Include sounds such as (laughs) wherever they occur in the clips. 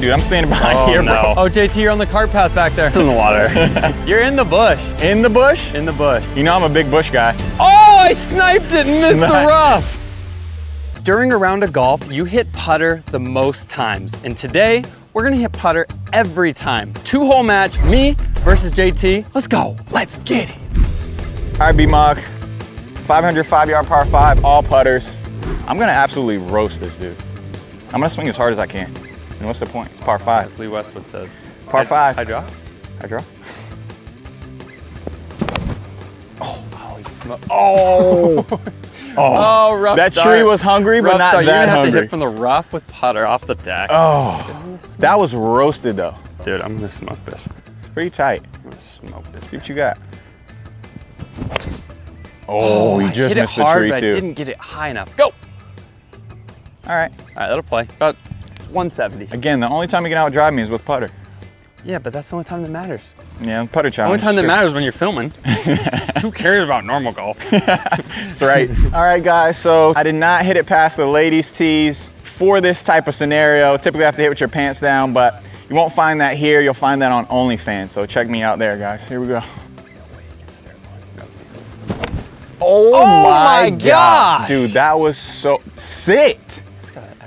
Dude, I'm standing behind Oh here, no. bro. Oh, JT, you're on the cart path back there. It's in the water. (laughs) you're in the bush. In the bush? In the bush. You know I'm a big bush guy. Oh, I sniped it and missed the rough. During a round of golf, you hit putter the most times. And today, we're gonna hit putter every time. Two hole match, me versus JT. Let's go. Let's get it. All right, B-Mog. 505 yard par five, all putters. I'm gonna absolutely roast this dude. I'm gonna swing as hard as I can. And what's the point? It's par five. As Lee Westwood says. Par five. I draw. I draw. Oh, he smoked. (laughs) Oh. (laughs) oh, Oh, rough that start. tree was hungry, but rough not start. You're that gonna have to hit from the rough with putter off the deck. Oh, that was roasted though. Dude, I'm gonna smoke this. It's pretty tight. I'm gonna smoke this. See what you got. Oh, oh you I just hit missed it hard, the tree but too. I didn't get it high enough. Go. All All right. right, that'll play. About 170. Again, the only time you can outdrive me is with putter. Yeah, but that's the only time that matters. Yeah, putter The challenge. only time that matters when you're filming. (laughs) Who cares about normal golf? (laughs) That's right. All right, guys. So I did not hit it past the ladies' tees for this type of scenario. Typically, you have to hit with your pants down, but you won't find that here. You'll find that on OnlyFans. So check me out there, guys. Here we go. Oh, oh my God, dude, that was so sit,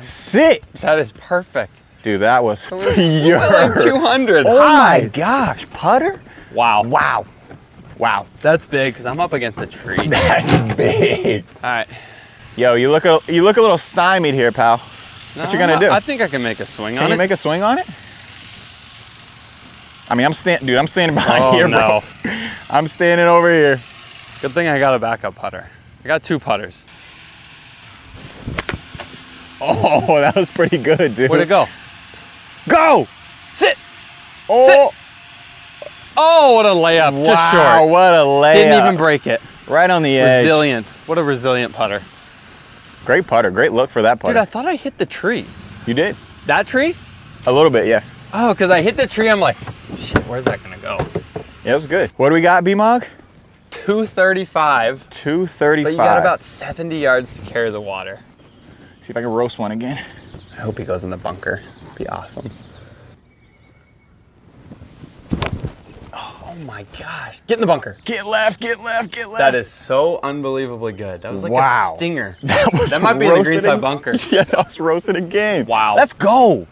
sit, That is perfect. dude. That was Like 200. Oh Hi. my gosh, putter! Wow. Wow, wow, That's big because I'm up against a tree. (laughs) that's big. All right. Yo, you look a you look a little stymied here, pal. What you gonna do? I think I can make a swing Can on it. Can you it. make a swing on it? I mean, I'm standing, dude. I'm standing behind oh here, no. bro. (laughs) I'm standing over here. Good thing I got a backup putter. I got two putters. Oh, that was pretty good, dude. Where'd it go? Go! Sit. Oh, Oh, what a layup. wow! Just short. What a layup! Didn't even break it. right on the edge. Resilient. What a resilient putter. Great putter. Great look for that putter. Dude, I thought I hit the tree. you did That tree? a little bit, yeah. Oh, because I hit the tree. I'm like, shit, where's that gonna go? Yeah, it was good. What do we got, B-Mog? 235. Two thirty-five. But you got about 70 yards to carry the water. See if I can roast one again. I hope he goes in the bunker. Be awesome. Oh my gosh. Get in the bunker. Get left. Get left. Get left. That is so unbelievably good. That was like Wow. a stinger. (laughs) That, was That might be in the roasted greenside ag- bunker. (laughs) yeah, that was roasted again. Wow. Let's go.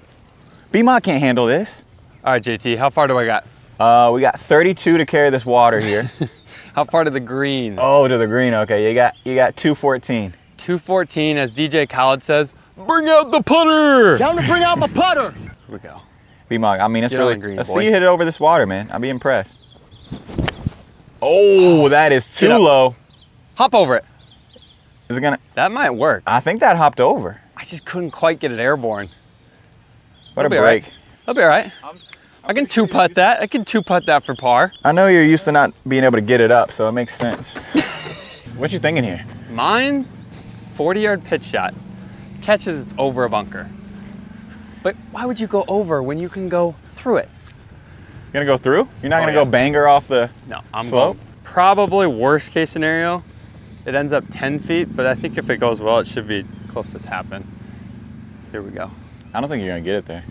B-Mog can't handle this. All right, JT, how far do I got? Uh, we got 32 to carry this water here. (laughs) How far to the green? oh, to the green. Okay, you got you got 214. 214, as DJ Khaled says, bring out the putter. Time to bring out my putter. Here we go. B-Mog, I mean, it's Get really. green, let's boy. see you hit it over this water, man. I'll be impressed. Oh, that is too low. Hop over it. Is it gonna? That might work. I think that hopped over. I just couldn't quite get it airborne. What a It'll be all right. break. That'll be all right. I can two putt that. I can two putt that for par. I know you're used to not being able to get it up, so it makes sense. (laughs) what you thinking here? Mine, 40 yard pitch shot. Catches it's over a bunker. But why would you go over when you can go through it? You're gonna go through? You're not Oh, gonna yeah. go banger off the. No, I'm Slope? going- Probably worst case scenario, it ends up 10 feet, but I think if it goes well, it should be close to tapping. Here we go. I don't think you're gonna get it there.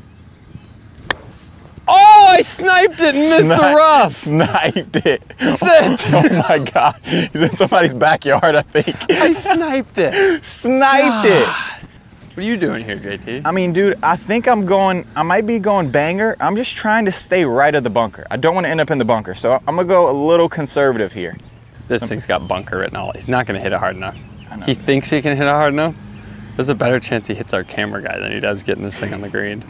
I sniped it and missed Sni- the rough. Sniped it. Sit. (laughs) Oh my god. He's in somebody's backyard, I think. I sniped it. Sniped it. What are you doing here, JT? I mean, dude, I think I'm going, I might be going banger. I'm just trying to stay right of the bunker. I don't want to end up in the bunker. So I'm going to go a little conservative here. This thing's got bunker written all. He's not gonna hit it hard enough. Know. He thinks he can hit it hard enough. There's a better chance he hits our camera guy than he does getting this thing on the green.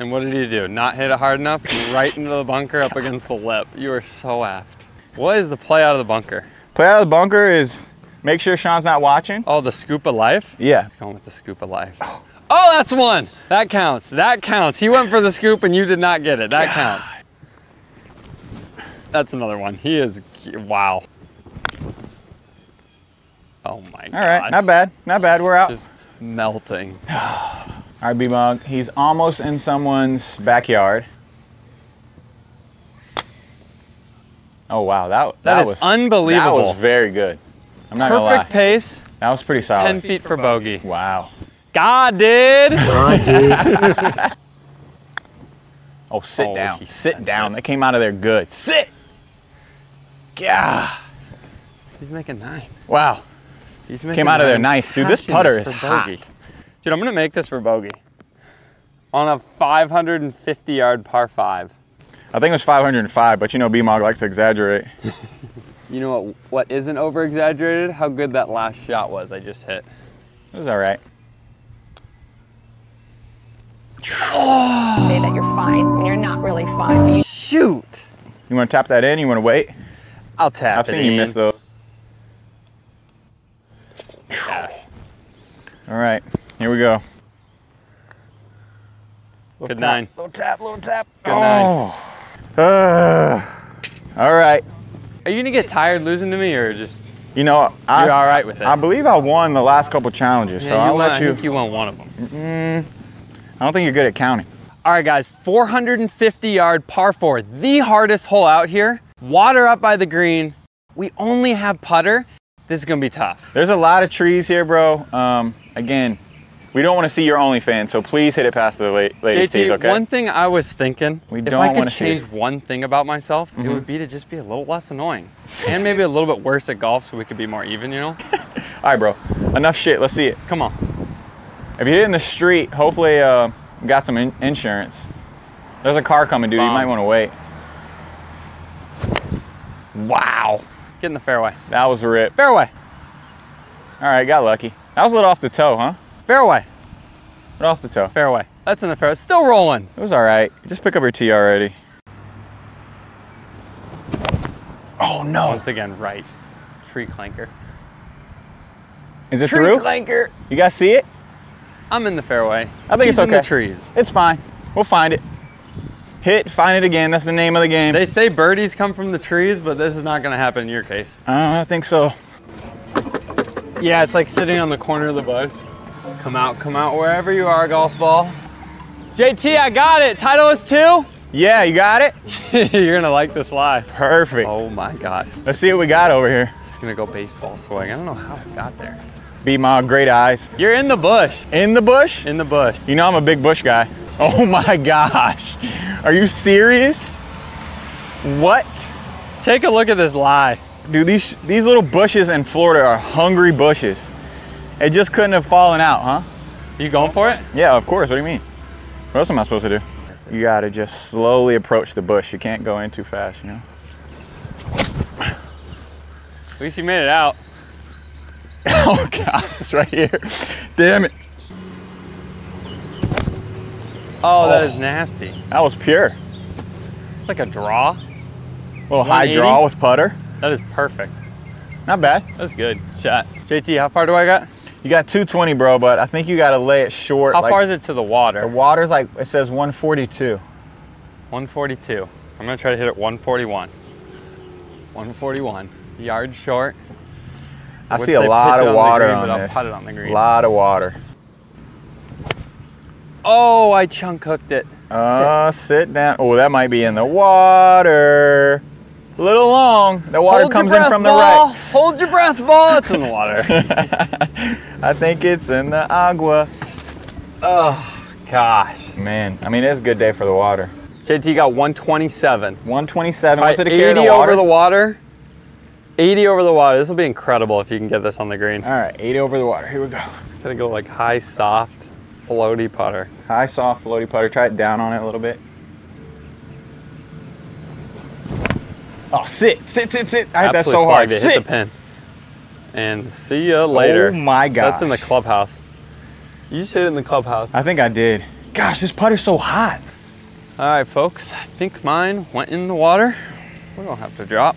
And what did he do? Not hit it hard enough? right into the bunker up against the lip. You are so aft. What is the play out of the bunker? Play out of the bunker is make sure Sean's not watching. Oh, the scoop of life? Yeah. He's going with the scoop of life. Oh, that's one. That counts. That counts. He went for the scoop and you did not get it. That counts. That's another one. He is, wow. Oh my god. All right, not bad. Not bad. We're out. Just melting. (sighs) (sighs) (sighs) All right, B-Mog. He's almost in someone's backyard. Oh, wow. That, That is was unbelievable. That was very good. I'm not going to lie. Perfect pace, That was pretty solid. 10 feet for bogey. Wow. God did. I did. Oh, sit Oh, down. Sit down. it. That came out of there good. Sit. Yeah. He's making nine. Wow. He's making Came out of there nice. Dude, this putter this is for bogey. hot. Dude, I'm gonna make this for bogey. On a 550 yard par five. I think it was 505, but you know B-Mog likes to exaggerate. (laughs) You know what, what isn't over exaggerated? How good that last shot was I just hit. It was all right. say that you're fine when you're not really fine. Shoot! You want to tap that in? You want to wait? I'll tap I've it seen you miss those. All right, here we go. Little Good tap, nine. Little tap, little tap. Good nine. Uh, all right. Are you gonna get tired losing to me or just You know, I, you're all right with it? I believe I won the last couple challenges, Yeah, so I'll won- let I you. think you won one of them. I don't think you're good at counting. All right, guys, 450 yard par four, the hardest hole out here. Water up by the green. We only have putter. This is gonna be tough. There's a lot of trees here, bro. Um, again, we don't want to see your OnlyFans, so please hit it past the la- ladies' tees, okay? one thing I was thinking, We if don't I could change one thing about myself, it would be to just be a little less annoying. and maybe a little bit worse at golf so we could be more even, you know? (laughs) All right, bro. Enough shit. Let's see it. Come on. If you hit in the street, hopefully uh, you got some in- insurance. There's a car coming, dude. You might want to wait. Wow, Get in the fairway. that was a rip. Fairway. All right, got lucky. That was a little off the toe, huh? Fairway. Right off the toe. Fairway. That's in the fairway. It's still rolling. It was all right. Just pick up your tee already. Oh no! Once again, right. Tree clanker. Is it Tree through? clanker. You guys see it? I'm in the fairway. I think He's it's in the okay. trees. It's fine. We'll find it. Hit, find it again. That's the name of the game. They say birdies come from the trees, but this is not gonna happen in your case. Uh, I think so. Yeah, it's like sitting on the corner of the bush. Come out, come out wherever you are, golf ball. JT, I got it. Titleist two. Yeah, you got it. (laughs) You're gonna like this lie. Perfect. Oh my gosh. Let's see what we got over here. It's gonna go baseball swing. I don't know how it got there. Be my great eyes. You're in the bush. In the bush? In the bush. You know I'm a big bush guy. Oh (laughs) my gosh. Are you serious? What? Take a look at this lie. Dude, these these little bushes in Florida are hungry bushes. It just couldn't have fallen out, huh? You going for it? Yeah, of course. What do you mean? What else am I supposed to do? You gotta just slowly approach the bush. You can't go in too fast, you know? At least you made it out. (laughs) Oh gosh, it's right here. Damn it. Oh, that Oh. is nasty. That was pure. It's like a draw. little high draw with putter. That is perfect. Not bad. That's good. Shot. JT, how far do I got? You got 220, bro, but I think you gotta lay it short. How like- far is it to the water? The water? water's like, it says 142. 142. I'm gonna try to hit it 141. 141. Yard short. I would see a lot of on the water green, on but I'll this. putt it on the green. lot of water. Oh, I chunk hooked it. Uh, sit down. Oh, that might be in the water. A little long. The water Hold your comes in breath, from ball. the right. Hold your breath, ball. It's in the water. (laughs) I think it's in the agua. Oh, gosh. Man, I mean, it's a good day for the water. JT got 127. 127. All What's right, it to carry 80 the water? over the water. 80 over the water. This will be incredible if you can get this on the green. All right, 80 over the water. Here we go. Gonna go like high, soft, floaty putter. High, soft, floaty putter. Try it down on it a little bit. Oh, sit, sit, sit, sit. I hit that so hard. it. Sit. Hit the pin. And see ya later. Oh my gosh. That's in the clubhouse. You just hit it in the clubhouse. I think I did. Gosh, this putter's so hot. All right, folks. I think mine went in the water. We don't have to drop.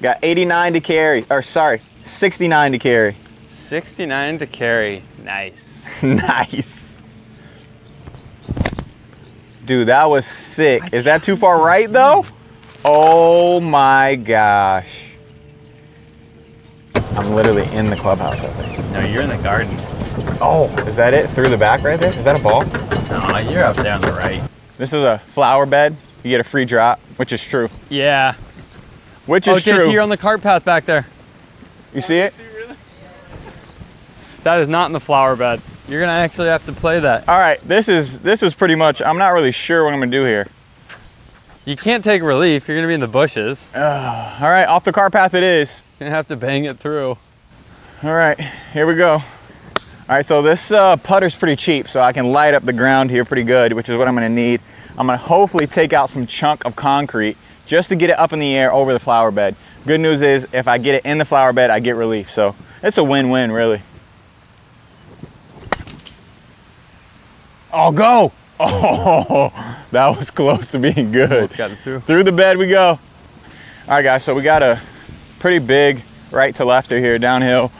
Got 89 to carry. Or sorry, 69 to carry. 69 to carry. Nice. (laughs) nice. Dude, that was sick. Is that too far right though? Oh my gosh. I'm literally in the clubhouse, I think. No, you're in the garden. Oh, is that it? Through the back right there? Is that a ball? No, you're up there on the right. This is a flower bed. You get a free drop, which is true. Yeah. Which Oh, is JT, true. you're on the cart path back there. you see it? That is not in the flower bed. You're gonna actually have to play that. All right, this is this is pretty much. I'm not really sure what I'm gonna do here. You can't take relief. You're gonna be in the bushes. All right, off the car path it is. You're gonna have to bang it through. All right, here we go. All right, so this uh, putter's pretty cheap, so I can light up the ground here pretty good, which is what I'm gonna need. I'm gonna hopefully take out some chunk of concrete just to get it up in the air over the flower bed. Good news is if I get it in the flower bed, I get relief. So it's a win-win, really. Oh, go! (laughs) Oh, that was close to being good. Almost got it through. Through the bed we go. All right, guys, so we got a pretty big right to lefter here downhill.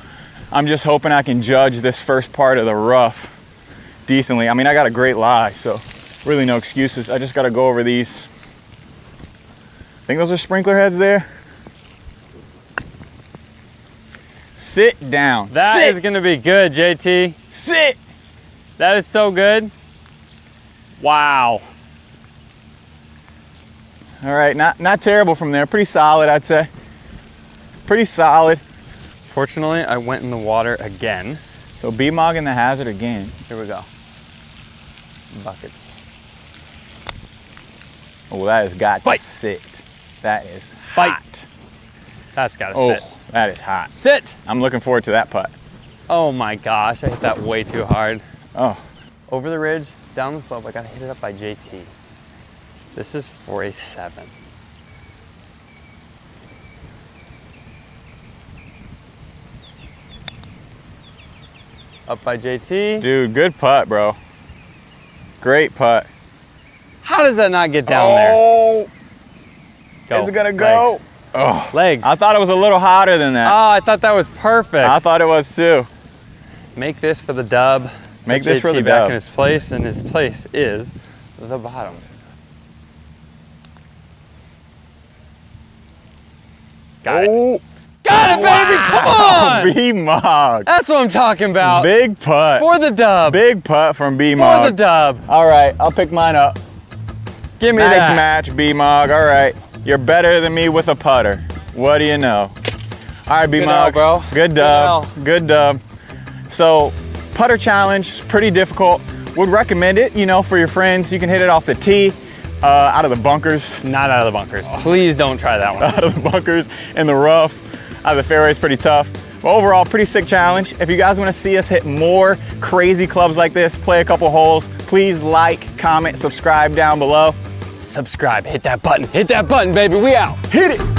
I'm just hoping I can judge this first part of the rough decently. I mean, I got a great lie, so really no excuses. I just got to go over these. I think those are sprinkler heads there. Sit down. That Sit. is gonna be good, JT. Sit. That is so good. Wow. All right, not not terrible from there. Pretty solid, I'd say. Pretty solid. Fortunately, I went in the water again. So B-Mog in the hazard again. Here we go. Buckets. Oh, that has got to sit. That is Bite. hot. That's gotta Oh, sit. that is hot. Sit! I'm looking forward to that putt. Oh my gosh, I hit that way too hard. Oh, Over the ridge, down the slope, I gotta hit it up by JT. This is for a seven. Up by JT. dude, good putt, bro. Great putt. How does that not get down there? oh, Go. is it gonna go? Legs. Oh, Legs. I thought it was a little hotter than that. Oh, I thought that was perfect. I thought it was too. Make this for the dub. Make this for JT the back in his place, and his place is the bottom. Got it. oh, Got it, baby! Come (laughs) on! B-Mog. That's what I'm talking about. Big putt. For the dub. Big putt from B Mog. For the dub. All right, I'll pick mine up. Give me Nice that. match, B-Mog. All right, you're better than me with a putter. What do you know? All right, B-Mog. L, bro. Good Good dub. L. Good dub. So, putter challenge pretty difficult. Would recommend it, you know, for your friends. You can hit it off the tee, uh, out of the bunkers, Not out of the bunkers. Please don't try that one. (laughs) out of the bunkers in the rough. Out of the fairway is pretty tough. But overall, pretty sick challenge. If you guys want to see us hit more crazy clubs like this, play a couple holes, please like, comment, subscribe down below. Subscribe. Hit that button. Hit that button, baby. We out. Hit it!